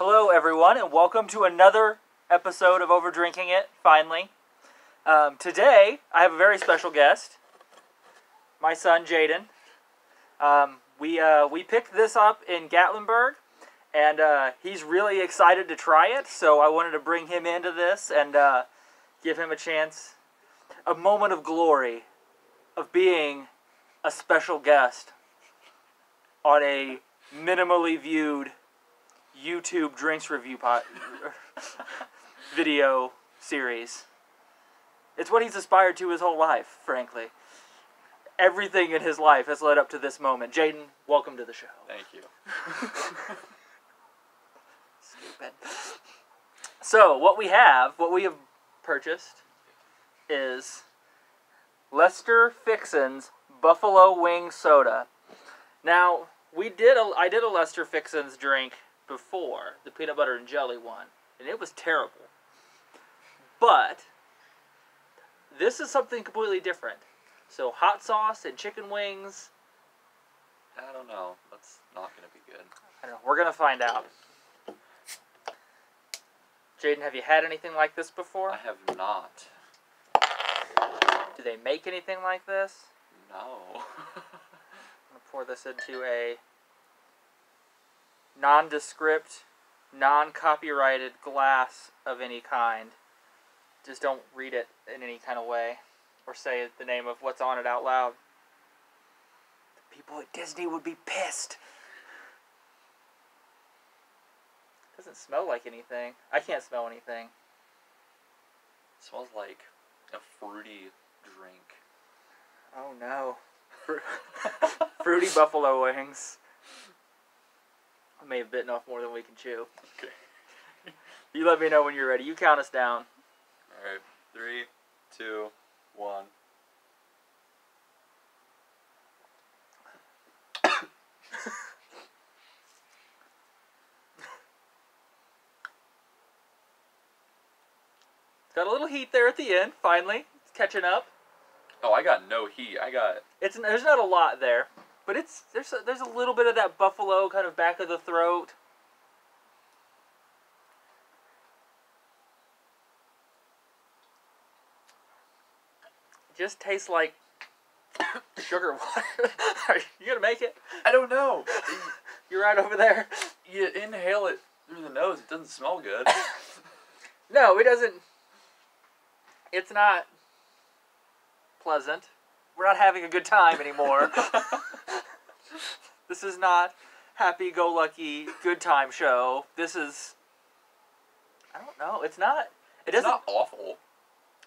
Hello, everyone, and welcome to another episode of Over Drinking It. Finally, um, today I have a very special guest, my son Jaden. Um, we uh, we picked this up in Gatlinburg, and uh, he's really excited to try it. So I wanted to bring him into this and uh, give him a chance, a moment of glory, of being a special guest on a minimally viewed YouTube drinks review pot video series. It's what he's aspired to his whole life, frankly. Everything in his life has led up to this moment. Jaden, welcome to the show. Thank you. Stupid. So, what we have, what we have purchased, is Lester Fixin's Buffalo Wing Soda. Now, we did a, I did a Lester Fixin's drink before, the peanut butter and jelly one, and it was terrible. But this is something completely different. So hot sauce and chicken wings. I don't know. That's not gonna be good. I don't know. We're gonna find out. Jaden, have you had anything like this before? I have not. Do they make anything like this? No. I'm gonna pour this into a nondescript, non-copyrighted glass of any kind. Just don't read it in any kind of way, or say the name of what's on it out loud. The people at Disney would be pissed. Doesn't smell like anything. I can't smell anything. smells like a fruity drink. Oh no. Fruity buffalo wings. I may have bitten off more than we can chew. Okay. You let me know when you're ready. You count us down. Alright. Three, two, one. It's got a little heat there at the end. Finally, it's catching up. Oh, I got no heat. I got It's there's not a lot there, but it's there's a, there's a little bit of that buffalo kind of back of the throat. It just tastes like sugar water. Are you gonna make it? I don't know. You're right over there. you inhale it through the nose. It doesn't smell good. No, it doesn't. It's not pleasant. We're not having a good time anymore. This is not happy go lucky good time show. This is I don't know. It's not it it's doesn't awful.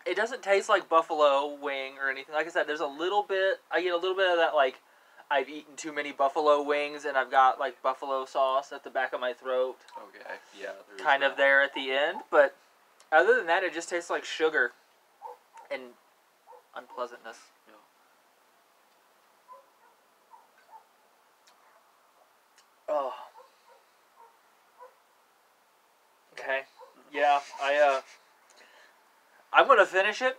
it doesn't taste like buffalo wing or anything. Like I said, there's a little bit I get a little bit of that like I've eaten too many buffalo wings and I've got like buffalo sauce at the back of my throat Okay. Yeah. kind of there at the end, but other than that, it just tastes like sugar and unpleasantness. Yeah. Okay. Yeah, I uh I'm going to finish it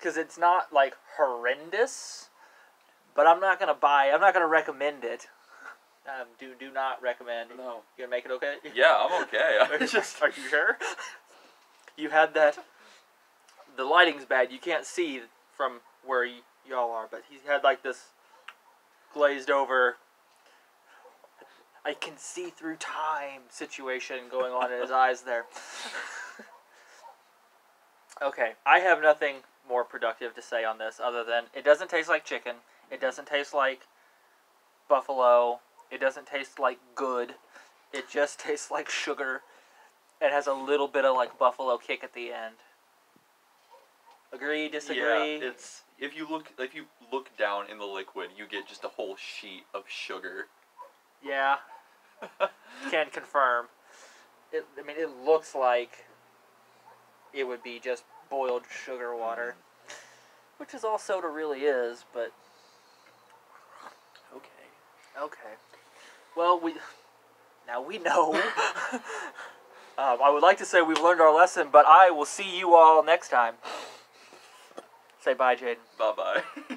cuz it's not like horrendous, but I'm not going to buy, I'm not going to recommend it. Um do do not recommend. No. You going to make it okay? Yeah, I'm okay. I Are just. you sure? You had that. The lighting's bad. You can't see from where y- y'all are, but he had like this glazed over. I can see through time situation going on in his eyes there. okay, I have nothing more productive to say on this other than it doesn't taste like chicken. It doesn't taste like buffalo. It doesn't taste like good. It just tastes like sugar. It has a little bit of like buffalo kick at the end. Agree? Disagree? Yeah, it's if you look if you look down in the liquid, you get just a whole sheet of sugar. Yeah, can confirm. It, I mean, it looks like it would be just boiled sugar water, which is all soda really is. But okay. okay, well we now we know. um, I would like to say we've learned our lesson, but I will see you all next time. Say bye, Jaden. Bye bye.